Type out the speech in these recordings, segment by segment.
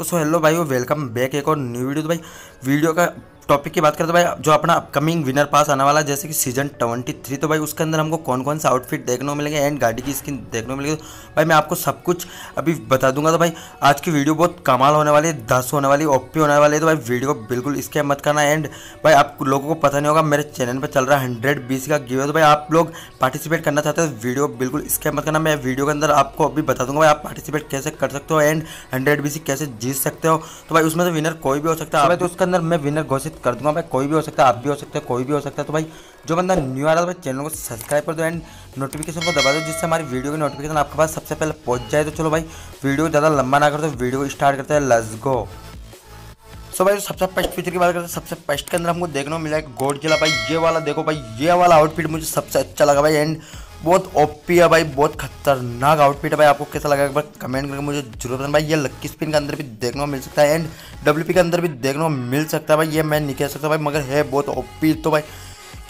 तो so hello भाई welcome back एक और न्यू वीडियो तो भाई वीडियो का टॉपिक की बात करें तो भाई जो अपना अपकमिंग विनर पास आने वाला है जैसे कि सीज़न ट्वेंटी थ्री तो भाई उसके अंदर हमको कौन कौन सा आउटफिट देखने को मिलेंगे एंड गाड़ी की स्किन देखने को मिलेगी। भाई मैं आपको सब कुछ अभी बता दूँगा। तो भाई आज की वीडियो बहुत कमाल होने वाली है दस होने वाली ओपी होने वाली है। तो भाई वीडियो बिल्कुल इसके मत करना। एंड भाई आप लोगों को पता नहीं होगा मेरे चैनल पर चल रहा है हंड्रेड बीस का गिव तो भाई आप लोग पार्टिसिपेट करना चाहते हो वीडियो बिल्कुल इसके मत करना। मैं वीडियो के अंदर आपको अभी बता दूँगा भाई आप पार्टिसिपेट कैसे कर सकते हो एंड हंड्रेड बीसी कैसे जीत सकते हो। तो भाई उसमें से विनर कोई भी हो सकता है। तो उसके अंदर मैं विनर घोषित कर दूँगा भाई। कोई भी हो सकता है, आप भी हो सकते हैं, कोई भी हो सकता है। तो भाई, जो बंदा न्यू आ रहा है चैनल को सब्सक्राइब कर दो एंड नोटिफिकेशन को दबा दो, जिससे हमारी वीडियो की नोटिफिकेशन आपके पास सबसे पहले पहुँच जाए। तो चलो भाई वीडियो ज़्यादा लंबा ना कर दो वीडियो स्टार्ट करते हैं लस गो सो भाई, सबसे फ़र्स्ट फीचर की बात करते हैं, सबसे फ़र्स्ट के अंदर हमको देखने को मिला है गोड जिला भाई, ये वाला देखो भाई, ये वाला आउटफिट मुझे सबसे अच्छा लगा भाई एंड बहुत ओपी है भाई, बहुत खतरनाक आउटफिट है भाई। आपको कैसा लगा एक बार कमेंट करके मुझे ज़रूर बताना। भाई, ये लक्की स्पिन के अंदर भी देखने को मिल सकता है एंड डब्ल्यूपी के अंदर भी देखने को मिल सकता है भाई ये मैं नहीं कह सकता भाई मगर है बहुत ओपी तो भाई।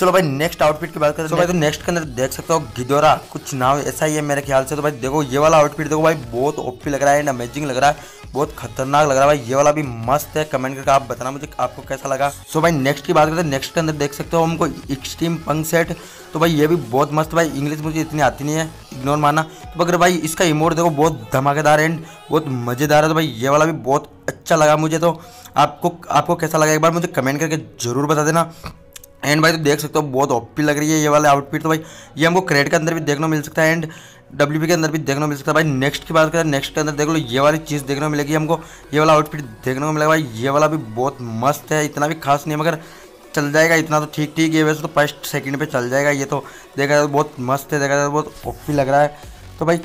चलो भाई नेक्स्ट आउटफिट की बात करें तो भाई तो नेक्स्ट के अंदर देख सकते हो गिदोरा कुछ नाम ऐसा ही है मेरे ख्याल से। तो भाई देखो ये वाला आउटफिट देखो भाई बहुत ओपी लग रहा है एंड अमेजिंग लग रहा है बहुत खतरनाक लग रहा है। भाई ये वाला भी मस्त है कमेंट करके आप बताना मुझे आपको कैसा लगा। सो so भाई नेक्स्ट की बात करते हैं नेक्स्ट के अंदर देख सकते हो हमको एक्सट्रीम पंक सेट तो भाई ये भी बहुत मस्त भाई इंग्लिश मुझे इतनी आती नहीं है इग्नोर माना तो अगर भाई इसका इमोट देखो बहुत धमाकेदार एंड बहुत मज़ेदार है। तो भाई ये वाला भी बहुत अच्छा लगा मुझे तो। आपको आपको कैसा लगा? एक बार मुझे कमेंट करके ज़रूर बता देना। एंड भाई तो देख सकते हो, बहुत ओपी लग रही है ये वाले आउटफिट तो भाई। ये हमको क्रेड के अंदर भी देखने मिल सकता है एंड डब्ल्यूबी के अंदर भी देखने मिल सकता है। भाई नेक्स्ट की बात करें नेक्स्ट के अंदर देख लो, ये वाली चीज़ देखने को मिलेगी हमको। ये वाला आउटफिट देखने को मिलेगा भाई। ये वाला भी बहुत मस्त है, इतना भी खास नहीं है, मगर चल जाएगा इतना तो ठीक ठीक है। वैसे तो फ़र्स्ट सेकंड पे चल जाएगा ये तो। देखा जाए तो बहुत मस्त है, देखा जाए तो बहुत ओपी लग रहा है। तो भाई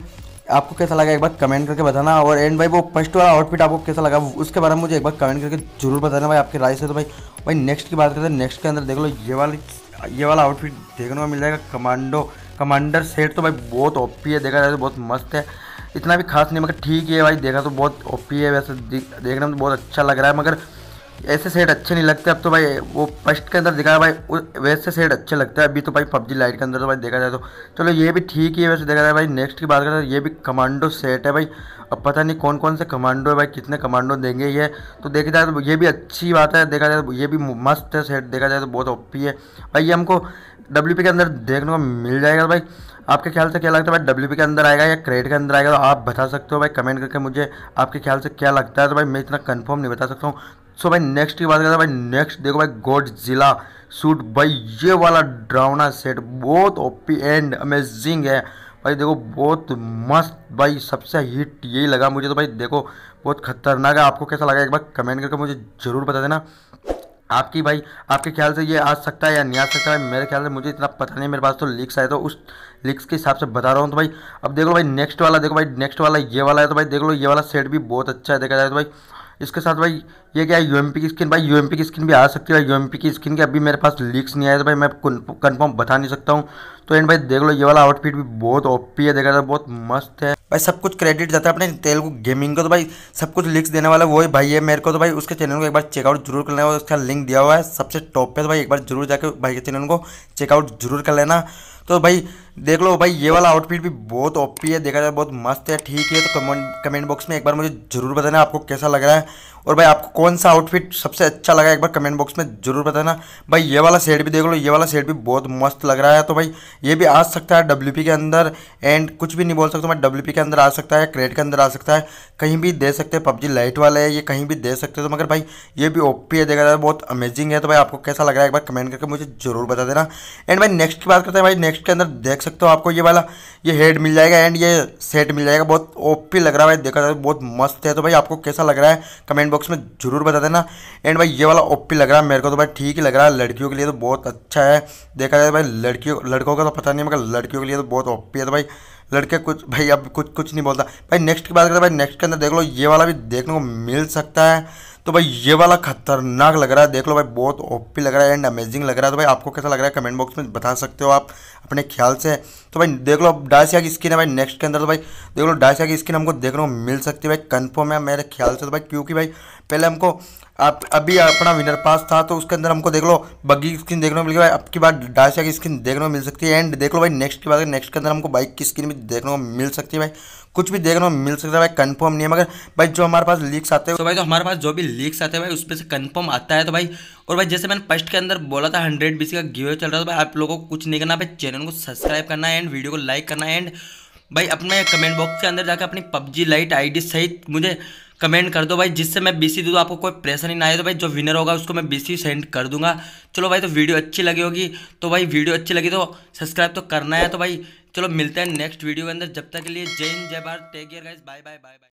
आपको कैसा लगा एक बार कमेंट करके बताना और एंड भाई वो फ़र्स्ट वाला आउटफिट आपको कैसा लगा? उसके बारे में मुझे एक बार कमेंट करके ज़रूर बताना भाई, आपके राय से। तो भाई भाई नेक्स्ट की बात करते हैं नेक्स्ट के अंदर देख लो, ये वाली, ये वाला आउटफिट देखने को मिल जाएगा कमांडो कमांडर सेट तो भाई बहुत ओपी है, देखा जाए तो बहुत मस्त है। इतना भी खास नहीं, मगर ठीक है भाई, देखा तो बहुत ओपी है, वैसे देखने में तो बहुत अच्छा लग रहा है, मगर ऐसे सेट अच्छे नहीं लगते। अब तो भाई वो फ़र्स्ट के अंदर दिखा भाई वैसे सेट अच्छे लगते हैं। अभी तो भाई पबजी लाइट के अंदर तो भाई देखा जाए तो। चलो ये भी ठीक ही है, वैसे देखा जाए भाई नेक्स्ट की बात करें तो ये भी कमांडो सेट है भाई। अब पता नहीं कौन कौन से कमांडो है भाई, कितने कमांडो देंगे ये। तो देखा जाए तो ये भी अच्छी बात है, देखा जाए तो ये भी मस्त है सेट देखा जाए तो बहुत ओपी है। भाई ये हमको डब्ल्यू के अंदर देखने को मिल जाएगा भाई। आपके ख्याल से क्या लगता है भाई डब्ल्यू के अंदर आएगा या क्रेड के अंदर आएगा तो आप बता सकते हो भाई कमेंट करके मुझे आपके ख्याल से क्या लगता है। तो भाई मैं इतना कंफर्म नहीं बता सकता हूँ। सो भाई नेक्स्ट की बात करते हैं, भाई नेक्स्ट देखो भाई गोड जिला सूट भाई, ये वाला ड्राउना सेट बहुत ओपी एंड अमेजिंग है। भाई, देखो, बहुत मस्त, भाई, सबसे हिट यही लगा मुझे तो भाई, देखो, बहुत खतरनाक है। आपको कैसा लगा एक बार कमेंट करके मुझे ज़रूर बता देना। आपकी भाई, आपके ख्याल से ये आ सकता है या नहीं आ सकता है, मेरे ख्याल से मुझे इतना पता नहीं, मेरे पास तो लिक्स आए तो उस लिक्स के हिसाब से बता रहा हूँ। तो भाई, अब देख लो भाई नेक्स्ट वाला, देखो भाई नेक्स्ट वाला, ये वाला है तो भाई, देख लो, ये वाला सेट भी बहुत अच्छा है, देखा जाए तो भाई। इसके साथ भाई, ये क्या है यूएमपी की स्किन भाई यूएमपी की स्किन भी आ सकती है भाई। यूएमपी की स्किन के अभी मेरे पास लीक्स नहीं आया था भाई, मैं कंफर्म बता नहीं सकता हूँ। तो एंड भाई, देख लो, ये वाला आउटफिट भी बहुत ओपी है, देखा था बहुत मस्त है। भाई सब कुछ क्रेडिट जाता है अपने तेलुगु गेमिंग को तो भाई सब कुछ लिंक्स देने वाला वही भाई है मेरे को तो भाई उसके चैनल को एक बार चेकआउट ज़रूर कर लेना, उसका लिंक दिया हुआ है, सबसे टॉप पे तो भाई एक बार ज़रूर जाकर भाई के चैनल को चेकआउट ज़रूर कर लेना। तो भाई देख लो भाई, ये वाला आउटफिट भी बहुत ओपी है, देखा जाए बहुत मस्त है, ठीक है तो कमेंट कमेंट बॉक्स में एक बार मुझे ज़रूर बताना आपको कैसा लग रहा है। और भाई आपको कौन सा आउटफिट सबसे अच्छा लगा, एक बार कमेंट बॉक्स में ज़रूर बताना। भाई ये वाला सेट भी देख लो, ये वाला सेट भी बहुत मस्त लग रहा है तो भाई ये भी आ सकता है डब्ल्यूपी के अंदर एंड कुछ भी नहीं बोल सकता मैं डब्ल्यू के अंदर आ सकता है क्रेड के अंदर आ सकता है, कहीं भी दे सकते हैं, पबजी लाइट वाले है, ये कहीं भी दे सकते हो। तो मगर भाई, ये भी ओपी है, देखा जाए बहुत अमेजिंग है। तो भाई, आपको कैसा लग रहा है, एक बार कमेंट करके मुझे ज़रूर बता देना। एंड भाई नेक्स्ट की बात करते हैं, भाई नेक्स्ट के अंदर देख सकते हो आपको ये वाला, ये हेड मिल जाएगा एंड ये सेट मिल जाएगा। बहुत ओपी लग रहा है, भाई, देखा जाए बहुत मस्त है। तो भाई, आपको कैसा लग रहा है कमेंट बॉक्स में ज़रूर बता देना। एंड भाई, ये वाला ओपी लग रहा है मेरे को तो भाई, ठीक ही लग रहा है। लड़कियों के लिए तो बहुत अच्छा है। देखा जाए भाई, लड़कियों, लड़कों का तो पता नहीं, मगर लड़कियों के लिए तो बहुत ओपी है। तो भाई लड़के कुछ, भाई अब कुछ कुछ नहीं बोलता। भाई नेक्स्ट की बात करते भाई नेक्स्ट के अंदर देख लो, ये वाला भी देखने को मिल सकता है। तो भाई ये वाला खतरनाक लग रहा है, देख लो भाई, बहुत ओपी लग रहा है एंड अमेजिंग लग रहा है। तो भाई आपको कैसा लग रहा है कमेंट बॉक्स में बता सकते हो आप अपने ख्याल से। तो भाई देख लो डायसिया की स्किन है भाई नेक्स्ट के अंदर। तो भाई देख लो डायसिया की स्किन हमको देखने को मिल सकती है भाई कन्फर्म है मेरे ख्याल से। तो भाई क्योंकि भाई, पहले हमको आप अभी अपना विनर पास था तो उसके अंदर हमको देख लो बग्गी की स्किन देखने को मिल भाई। अब की बार डाशा की स्किन देखने को मिल सकती है। एंड देख लो भाई नेक्स्ट की बात नेक्स्ट के अंदर हमको बाइक की स्किन भी देखने को मिल सकती है भाई। कुछ भी देखने को मिल सकता है भाई कंफर्म नहीं है। मगर भाई, जो हमारे पास लीक्स आते हैं तो भाई तो हमारे पास जो भी लीक्स आते हैं भाई उस पर से कंफर्म आता है। तो भाई, और भाई, जैसे मैंने फ़र्स्ट के अंदर बोला था हंड्रेड बी का गिवे चल रहा था, भाई, आप लोगों को कुछ नहीं करना, भाई चैनल को सब्सक्राइब करना है एंड वीडियो को लाइक करना। है एंड भाई, अपने कमेंट बॉक्स के अंदर जाकर अपनी पबजी लाइट आईडी सहित मुझे कमेंट कर दो भाई, जिससे मैं बीसी दूँ आपको कोई प्रेशर ही ना आए तो भाई जो विनर होगा उसको मैं बीसी सेंड कर दूँगा। चलो भाई तो वीडियो अच्छी लगी होगी तो भाई वीडियो अच्छी लगी तो सब्सक्राइब तो करना है तो भाई, चलो मिलते हैं नेक्स्ट वीडियो के अंदर, जब तक के लिए जय हिंद, जय Bharat take care guys bye bye bye bye